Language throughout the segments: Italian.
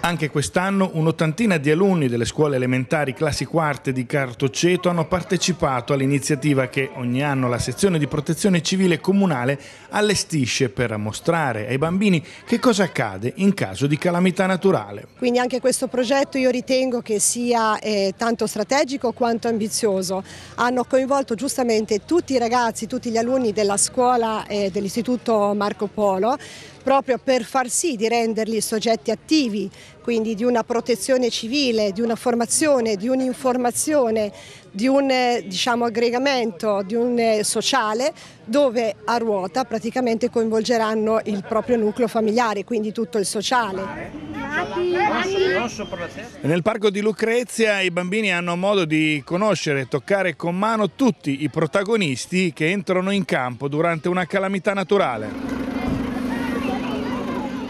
Anche quest'anno un'ottantina di alunni delle scuole elementari classi quarte di Cartoceto hanno partecipato all'iniziativa che ogni anno la sezione di protezione civile comunale allestisce per mostrare ai bambini che cosa accade in caso di calamità naturale. Quindi anche questo progetto io ritengo che sia eh, tanto strategico quanto ambizioso. Hanno coinvolto giustamente tutti i ragazzi, tutti gli alunni della scuola eh, dell'Istituto Marco Polo proprio per far sì di renderli soggetti attivi, quindi di una protezione civile, di una formazione, di un'informazione, di un diciamo, aggregamento, di un eh, sociale dove a ruota praticamente coinvolgeranno il proprio nucleo familiare, quindi tutto il sociale. Nel parco di Lucrezia i bambini hanno modo di conoscere e toccare con mano tutti i protagonisti che entrano in campo durante una calamità naturale.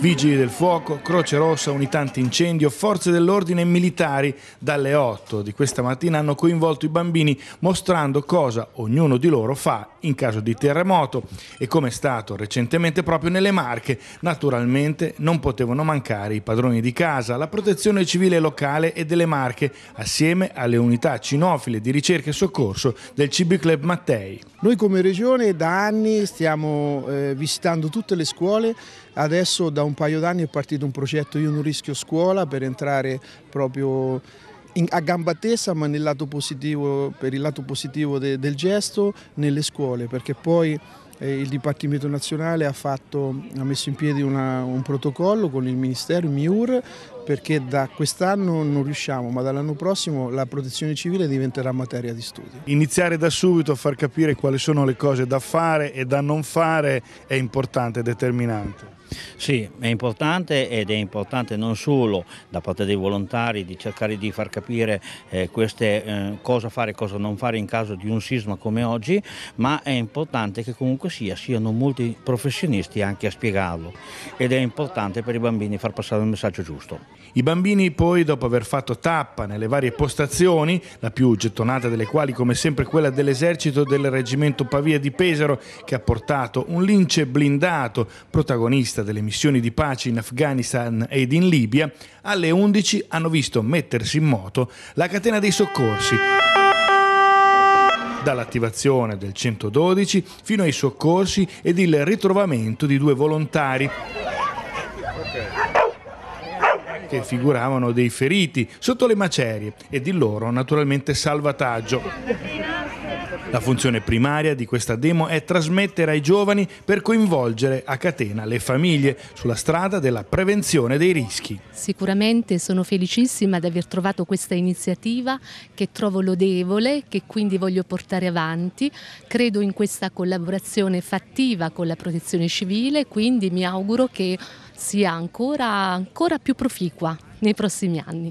Vigili del fuoco, Croce Rossa, unità antincendio, forze dell'ordine e militari dalle 8 di questa mattina hanno coinvolto i bambini mostrando cosa ognuno di loro fa in caso di terremoto e come è stato recentemente proprio nelle Marche. Naturalmente non potevano mancare i padroni di casa, la protezione civile locale e delle Marche assieme alle unità cinofile di ricerca e soccorso del CB Club Mattei. Noi come regione da anni stiamo eh, visitando tutte le scuole, adesso da un paio d'anni è partito un progetto Io non rischio scuola per entrare proprio in, a gamba tesa ma positivo, per il lato positivo de, del gesto nelle scuole perché poi eh, il Dipartimento Nazionale ha, fatto, ha messo in piedi una, un protocollo con il Ministero, il MIUR, perché da quest'anno non riusciamo, ma dall'anno prossimo la protezione civile diventerà materia di studio. Iniziare da subito a far capire quali sono le cose da fare e da non fare è importante, determinante. Sì, è importante ed è importante non solo da parte dei volontari di cercare di far capire eh, queste, eh, cosa fare e cosa non fare in caso di un sisma come oggi, ma è importante che comunque sia, siano molti professionisti anche a spiegarlo ed è importante per i bambini far passare il messaggio giusto. I bambini poi, dopo aver fatto tappa nelle varie postazioni, la più gettonata delle quali come sempre quella dell'esercito del reggimento Pavia di Pesaro, che ha portato un lince blindato, protagonista delle missioni di pace in Afghanistan ed in Libia, alle 11 hanno visto mettersi in moto la catena dei soccorsi dall'attivazione del 112 fino ai soccorsi ed il ritrovamento di due volontari che figuravano dei feriti sotto le macerie e di loro naturalmente salvataggio. La funzione primaria di questa demo è trasmettere ai giovani per coinvolgere a catena le famiglie sulla strada della prevenzione dei rischi. Sicuramente sono felicissima di aver trovato questa iniziativa che trovo lodevole, che quindi voglio portare avanti. Credo in questa collaborazione fattiva con la protezione civile, quindi mi auguro che sia ancora, ancora più proficua nei prossimi anni.